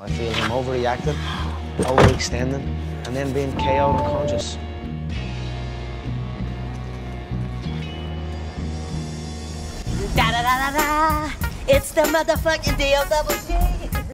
I feel him overreacting, overextending, and then being KO'd unconscious. Da da da da da. It's the motherfucking D-O.